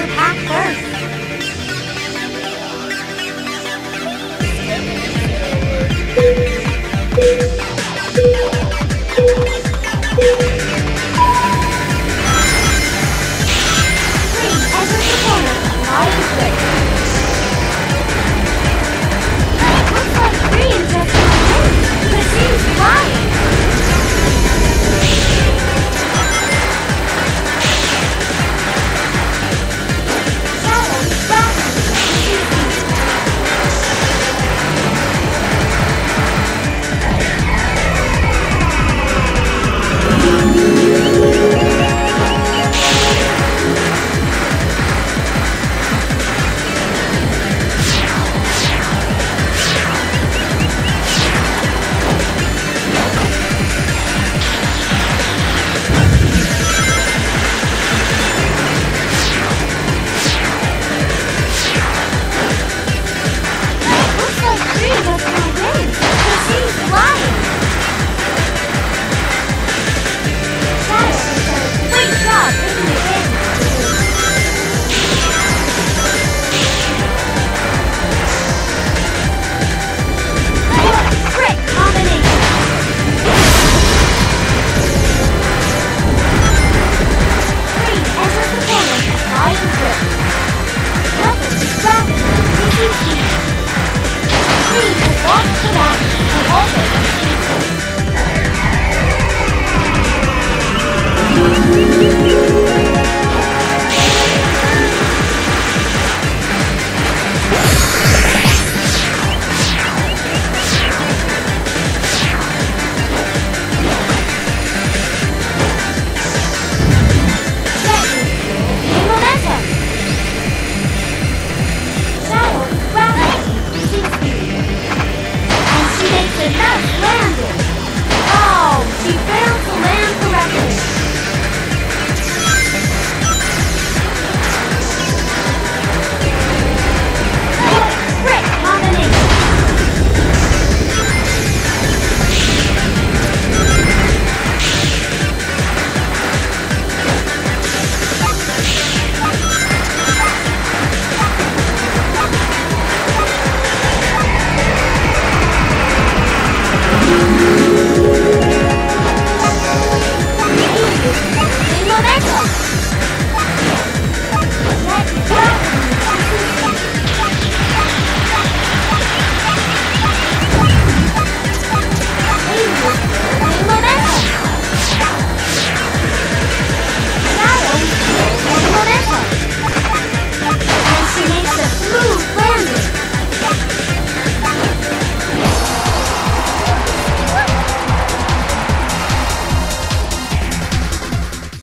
the path first.